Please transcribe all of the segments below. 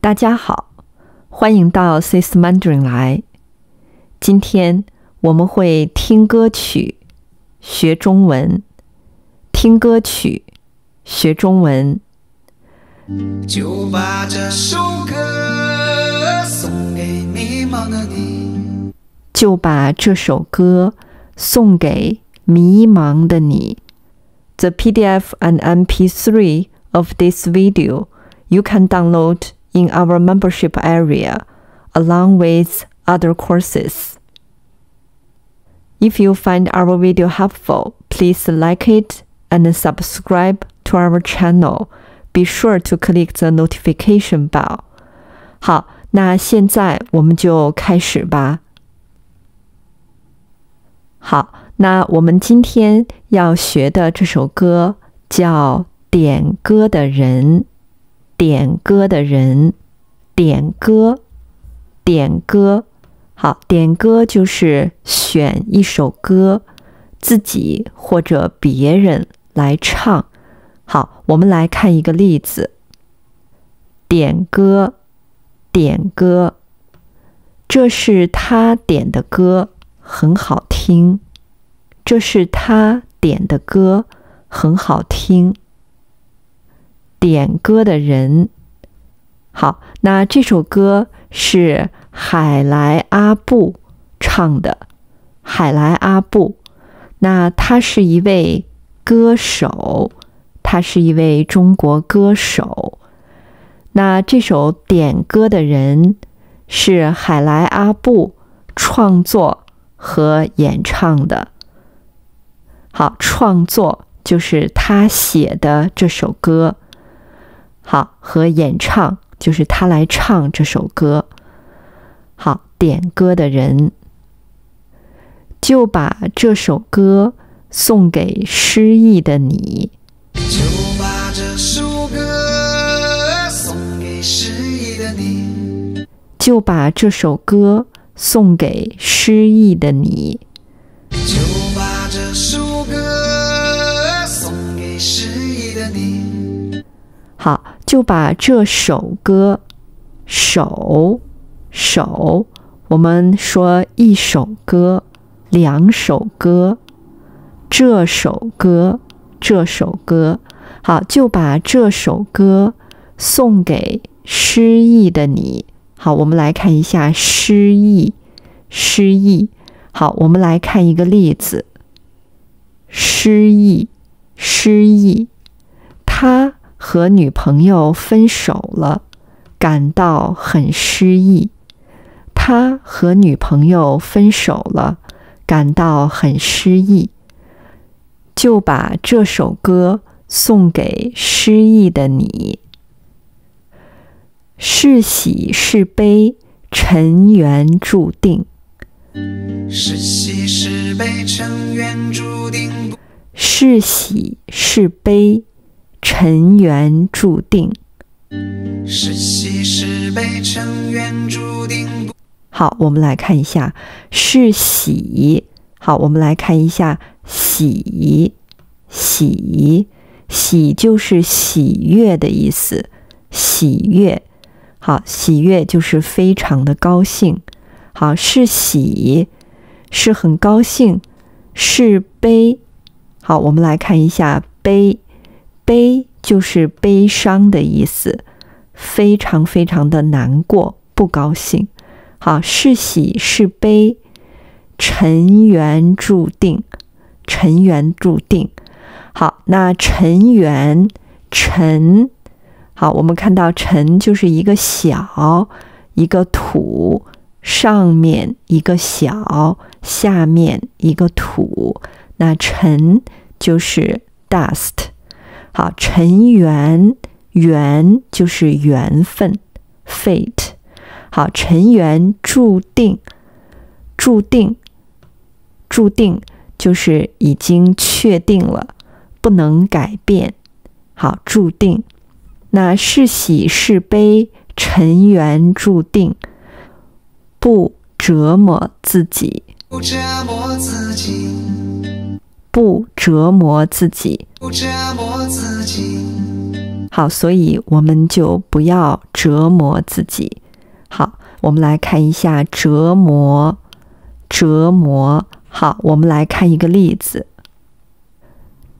大家好，欢迎到 Sis Mandarin 来。今天我们会听歌曲学中文，听歌曲学中文。就把这首歌送给迷茫的你。就把这首歌送给迷茫的你。The PDF and MP3 of this video you can download in our membership area along with other courses. If you find our video helpful, please like it and subscribe to our channel. Be sure to click the notification bell. 好，那现在我们就开始吧。好，那我们今天要学的这首歌叫《点歌的人》， 点歌的人，点歌，点歌。好，点歌就是选一首歌，自己或者别人来唱。好，我们来看一个例子。点歌，点歌，这是他点的歌，很好听。这是他点的歌，很好听。点歌的人，好，那这首歌是海来阿布唱的。海来阿布，那他是一位歌手，他是一位中国歌手。那这首点歌的人是海来阿布创作和演唱的。好，创作就是他写的这首歌。好，和演唱就是他来唱这首歌。好，点歌的人就把这首歌送给失意的你。就把这首歌送给失意的你。就把这首歌送给失意的你。就把这首歌送给失意的你。好，就把这首歌，首首，我们说一首歌，两首歌，这首歌，这首歌，好，就把这首歌送给失意的你。好，我们来看一下失意，失意。好，我们来看一个例子。失意，失意，他和女朋友分手了，感到很失意。他和女朋友分手了，感到很失意。就把这首歌送给失意的你。是喜是悲，尘缘注定。是喜是悲，尘缘注定。是喜是悲，尘缘注定。是喜是悲，尘缘注定。好，我们来看一下，是喜。好，我们来看一下喜，喜，喜就是喜悦的意思，喜悦。好，喜悦就是非常的高兴。好，是喜，是很高兴，是悲。好，我们来看一下悲，悲就是悲伤的意思，非常非常的难过，不高兴。好，是喜是悲，尘缘注定，尘缘注定。好，那尘缘，尘，好，我们看到尘就是一个小，一个土，上面一个小，下面一个土，那尘就是 dust。好，尘缘，缘就是缘分，fate。好，尘缘注定，注定，注定就是已经确定了，不能改变。好，注定。那是喜是悲，尘缘注定，不折磨自己，不折磨自己，不折磨自己。不折磨自己。好，所以我们就不要折磨自己。好，我们来看一下折磨，折磨。好，我们来看一个例子，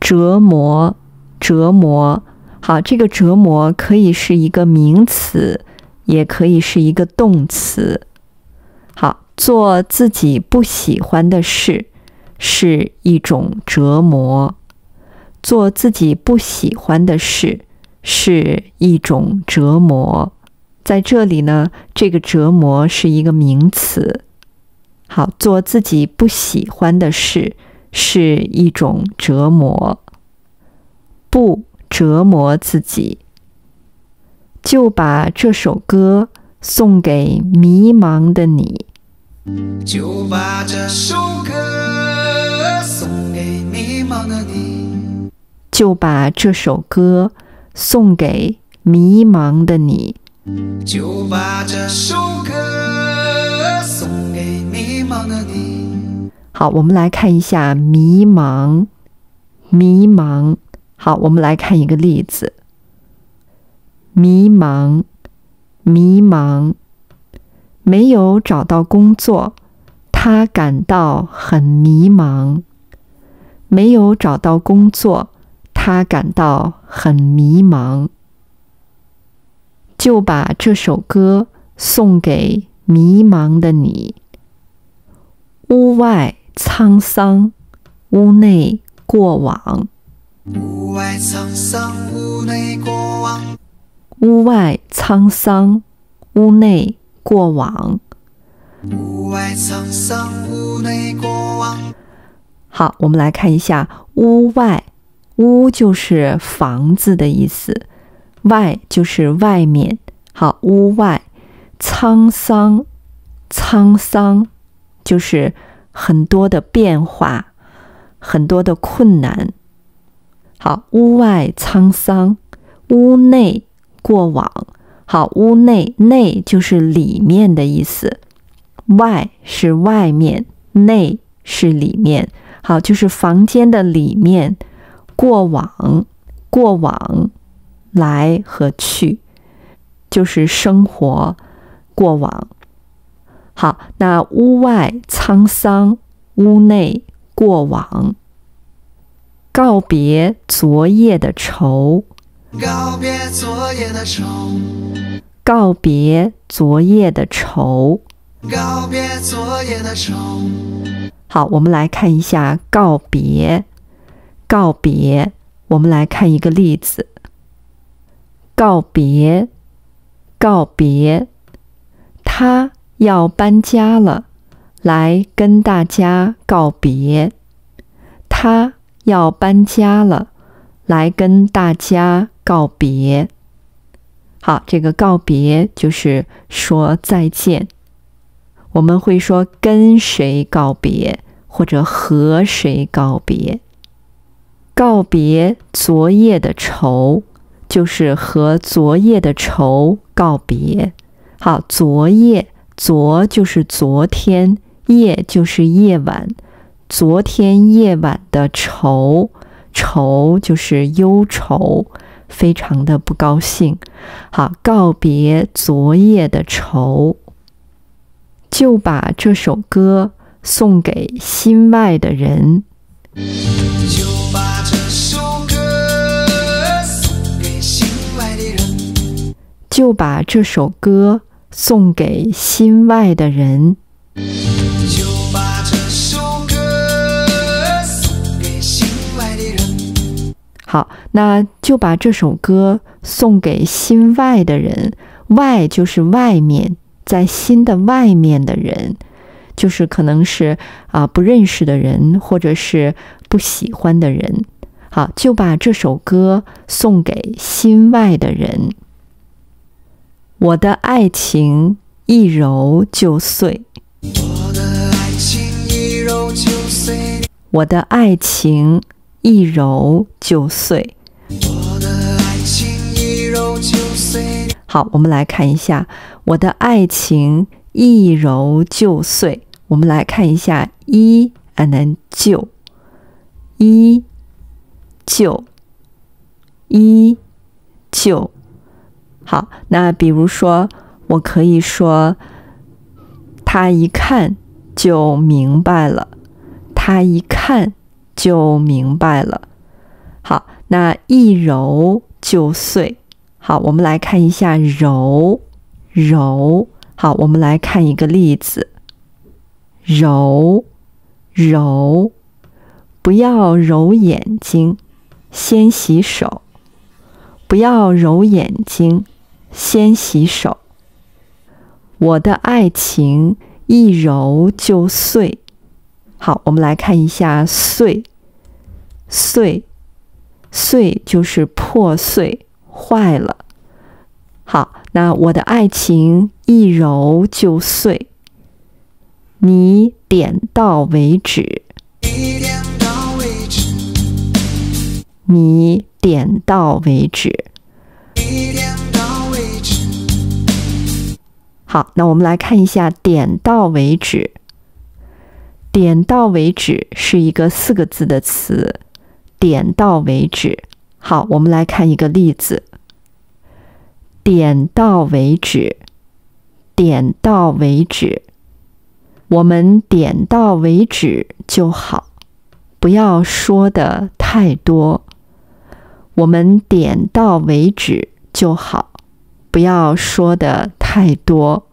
折磨，折磨。好，这个折磨可以是一个名词，也可以是一个动词。好，做自己不喜欢的事是一种折磨，做自己不喜欢的事。是一种折磨，在这里呢，这个折磨是一个名词。好，做自己不喜欢的事是一种折磨，不折磨自己，就把这首歌送给迷茫的你。就把这首歌。就把这首歌。送给迷茫的你，就把这首歌送给迷茫的你。好，我们来看一下迷茫，迷茫。好，我们来看一个例子：迷茫，迷茫，没有找到工作，他感到很迷茫。没有找到工作。他感到很迷茫，就把这首歌送给迷茫的你。屋外沧桑，屋内过往。屋外沧桑，屋内过往。屋外沧桑，屋内过往。屋外沧桑，屋内过往。好，我们来看一下屋外。屋就是房子的意思，外就是外面。好，屋外沧桑，沧桑就是很多的变化，很多的困难。好，屋外沧桑，屋内过往。好，屋内内就是里面的意思，外是外面，内是里面。好，就是房间的里面。过往，过往，来和去，就是生活。过往，好，那屋外沧桑，屋内过往。告别昨夜的愁，告别昨夜的愁，告别昨夜的愁，告别昨夜的愁。好，我们来看一下告别。告别，我们来看一个例子。告别，告别，他要搬家了，来跟大家告别。他要搬家了，来跟大家告别。好，这个告别就是说再见。我们会说跟谁告别，或者和谁告别。告别昨夜的愁，就是和昨夜的愁告别。好，昨夜，昨就是昨天，夜就是夜晚，昨天夜晚的愁，愁就是忧愁，非常的不高兴。好，告别昨夜的愁，就把这首歌送给心外的人。就把这首歌送给心外的人。就把这首歌送给心外的人。好，那就把这首歌送给心外的人。外就是外面，在心的外面的人。就是可能是啊不认识的人，或者是不喜欢的人。好，就把这首歌送给心外的人。我的爱情一揉就碎。我的爱情一揉就碎。我的爱情一揉就碎。好，我们来看一下，我的爱情一揉就碎。我们来看一下一，and then 就一就一就。好，那比如说，我可以说，他一看就明白了，他一看就明白了。好，那一揉就碎。好，我们来看一下揉揉。好，我们来看一个例子，揉揉，不要揉眼睛，先洗手。不要揉眼睛。先洗手。我的爱情一揉就碎。好，我们来看一下“碎”。碎，碎就是破碎、坏了。好，那我的爱情一揉就碎。你点到为止。一点到为止，你点到为止。一点到为止，好，那我们来看一下“点到为止”。点到为止是一个四个字的词。点到为止。好，我们来看一个例子。点到为止，点到为止。我们点到为止就好，不要说的太多。我们点到为止就好，不要说的太多。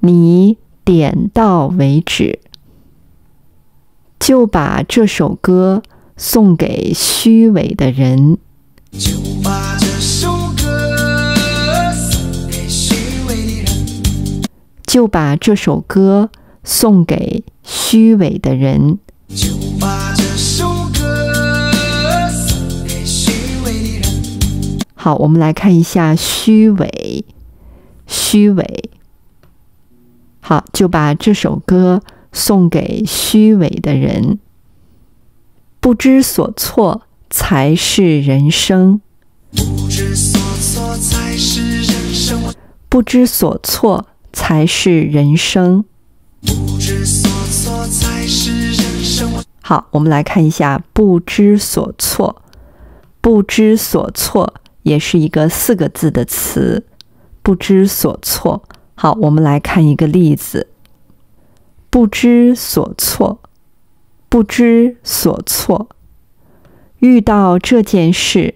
你点到为止，就把这首歌送给虚伪的人。就把这首歌送给虚伪的人，就把这首歌送给虚伪的人。就把这首歌送给虚伪的人，好，我们来看一下虚伪，虚伪。好，就把这首歌送给虚伪的人。不知所措才是人生，不知所措才是人生，不知所措才是人生。好，我们来看一下“不知所措”。不知所措也是一个四个字的词。不知所措。好，我们来看一个例子。不知所措，不知所措。遇到这件事，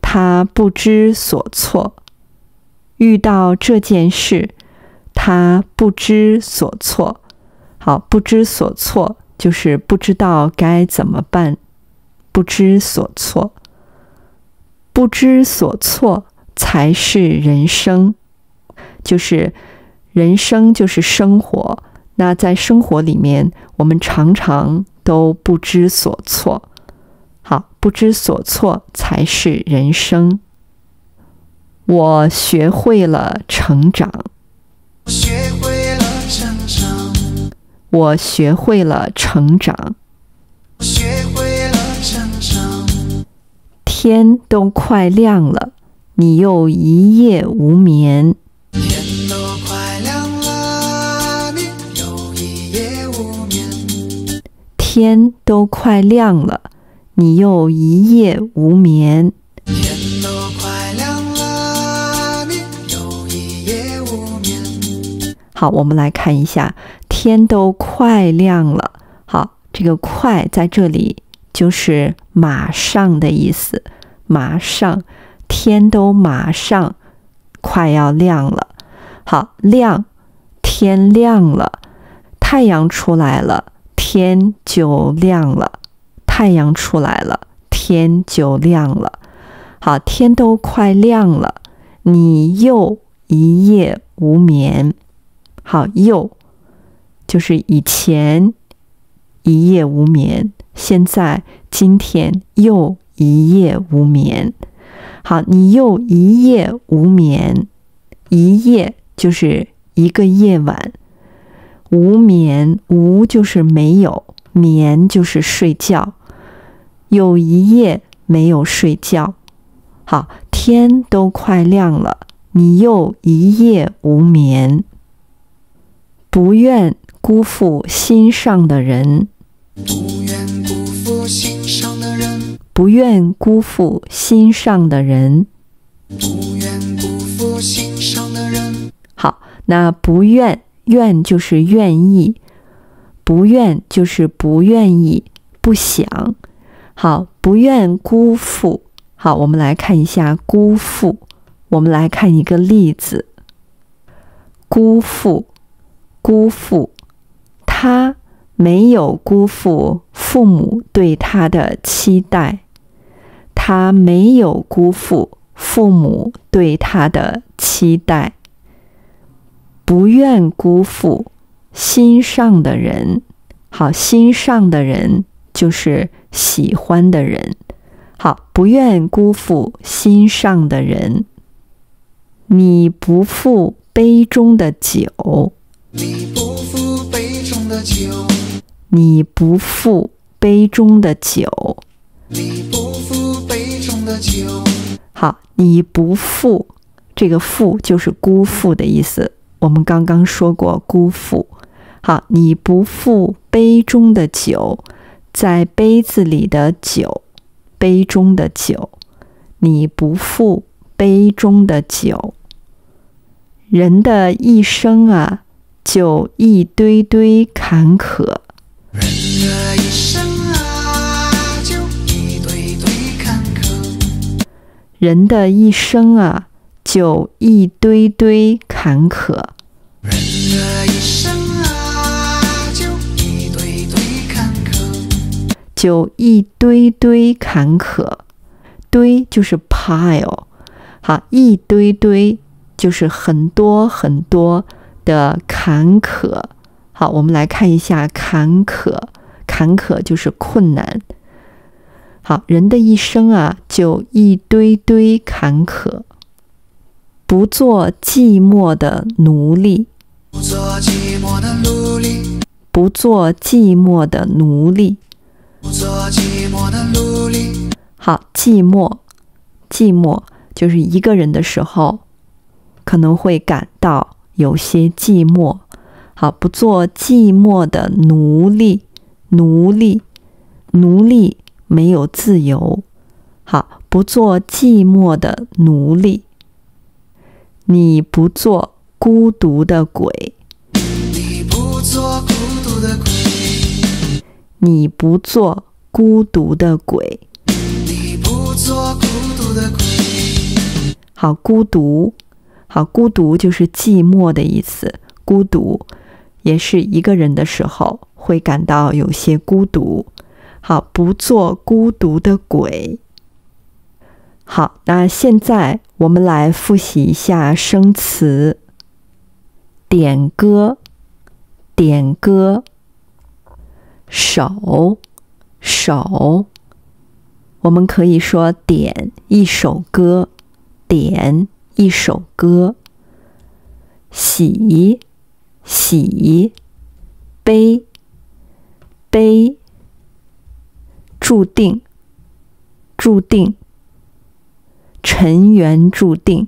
他不知所措。遇到这件事，他不知所措。好，不知所措就是不知道该怎么办，不知所措。不知所措才是人生，就是人生就是生活。那在生活里面，我们常常都不知所措。好，不知所措才是人生。我学会了成长，学会了成长，我学会了成长。学会了成长，天都快亮了，你又一夜无眠。天都快亮了，你又一夜无眠。天都快亮了，你又一夜无眠。好，我们来看一下，天都快亮了。好，这个“快”在这里就是马上的意思，马上，天都马上快要亮了。好，亮，天亮了，太阳出来了，天就亮了，太阳出来了，天就亮了。好，天都快亮了，你又一夜无眠。好，又就是以前一夜无眠，现在今天又一夜无眠。好，你又一夜无眠，一夜就是一个夜晚，无眠无就是没有，眠就是睡觉，有一夜没有睡觉。好，天都快亮了，你又一夜无眠。不愿辜负心上的人，不愿辜负心上的人，不愿辜负心上的人。不愿辜负心上的人。好，那不愿愿就是愿意，不愿就是不愿意，不想。好，不愿辜负。好，我们来看一下辜负。我们来看一个例子：辜负，辜负，他没有辜负父母对他的期待，他没有辜负父母对他的期待。不愿辜负心上的人，好，心上的人就是喜欢的人，好，不愿辜负心上的人。你不负杯中的酒，你不负杯中的酒，你不负杯中的酒，你不负杯中的酒。好，你不负这个负就是辜负的意思。我们刚刚说过辜负，好，你不负杯中的酒，在杯子里的酒，杯中的酒，你不负杯中的酒。人的一生啊，就一堆堆坎坷。人的一生啊，就一堆堆坎坷。人的一生啊，就一堆堆坎坷。人的一生啊，就一堆堆坎坷。就一堆堆坎坷，堆就是 pile，好，一堆堆就是很多很多的坎坷。好，我们来看一下坎坷，坎坷就是困难。好，人的一生啊，就一堆堆坎坷。不做寂寞的奴隶，不做寂寞的奴隶，不做寂寞的奴隶。不做寂寞的奴隶。好，寂寞，寂寞就是一个人的时候，可能会感到有些寂寞。好，不做寂寞的奴隶，奴隶，奴隶没有自由。好，不做寂寞的奴隶。你不做孤独的鬼，你不做孤独的鬼，你不做孤独的鬼。你不做孤独的鬼。好，孤独，好，孤独就是寂寞的意思。孤独也是一个人的时候会感到有些孤独。好，不做孤独的鬼。好，那现在我们来复习一下生词。点歌，点歌，手，手，我们可以说点一首歌，点一首歌。喜，喜，悲，悲，注定，注定。尘缘注定，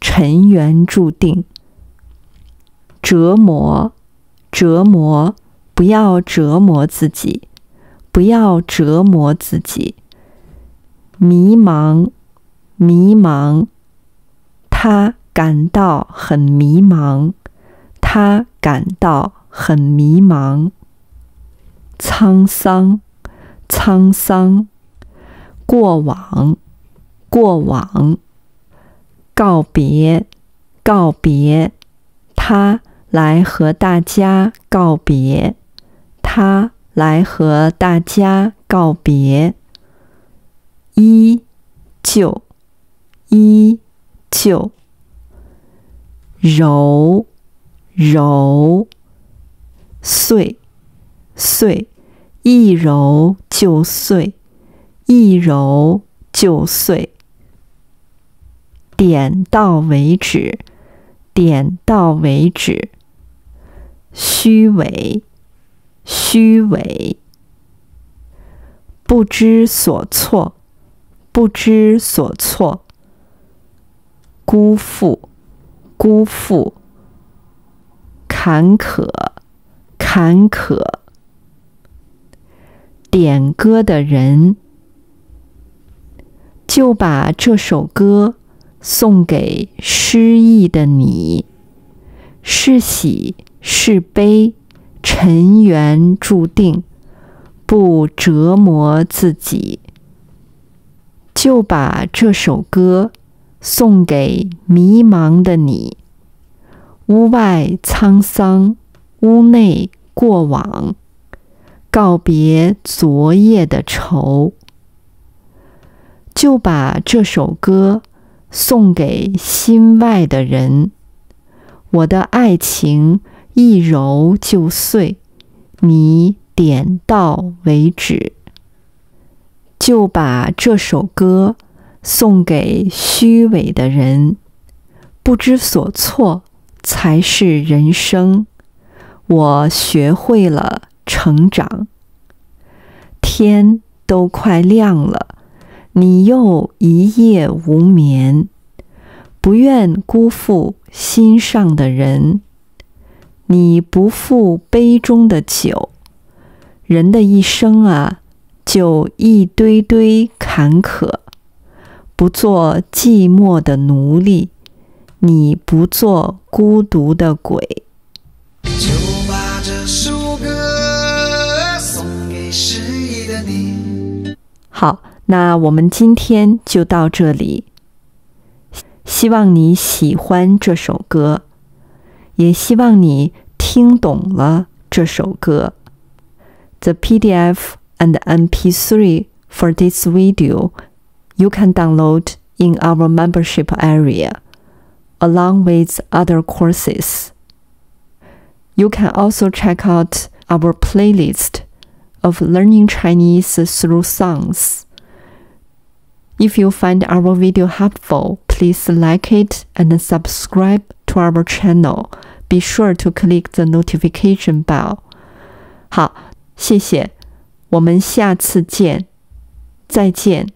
尘缘注定。折磨，折磨，不要折磨自己，不要折磨自己。迷茫，迷茫，他感到很迷茫，他感到很迷茫。沧桑，沧桑，过往。过往，告别，告别，他来和大家告别，他来和大家告别。依旧，依旧，揉，揉，碎，碎，一揉就碎，一揉就碎。点到为止，点到为止。虚伪，虚伪。不知所措，不知所措。辜负，辜负。坎坷，坎坷。点歌的人就把这首歌。送给失意的你，是喜是悲，尘缘注定，不折磨自己。就把这首歌送给迷茫的你。屋外沧桑，屋内过往，告别昨夜的愁。就把这首歌送给心外的人。我的爱情一揉就碎，你点到为止。就把这首歌送给虚伪的人。不知所措才是人生。我学会了成长。天都快亮了。你又一夜无眠，不愿辜负心上的人。你不负杯中的酒，人的一生啊，就一堆堆坎坷。不做寂寞的奴隶，你不做孤独的鬼。就把这首歌送给失意的你。好。那我们今天就到这里，希望你喜欢这首歌，也希望你听懂了这首歌。The PDF and MP3 for this video you can download in our membership area, along with other courses. You can also check out our playlist of learning Chinese through songs. If you find our video helpful, please like it and subscribe to our channel. Be sure to click the notification bell. 好，谢谢，我们下次见，再见。